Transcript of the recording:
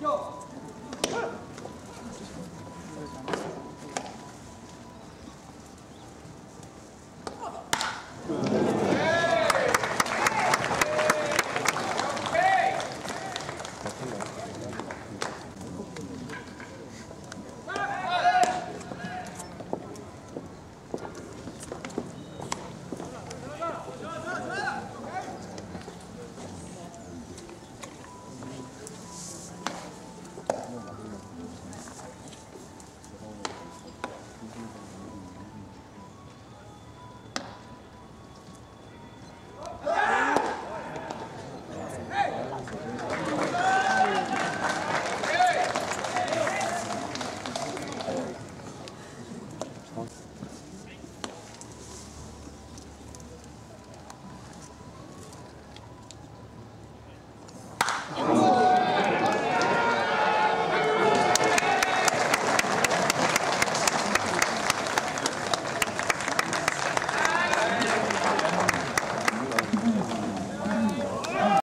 右。好.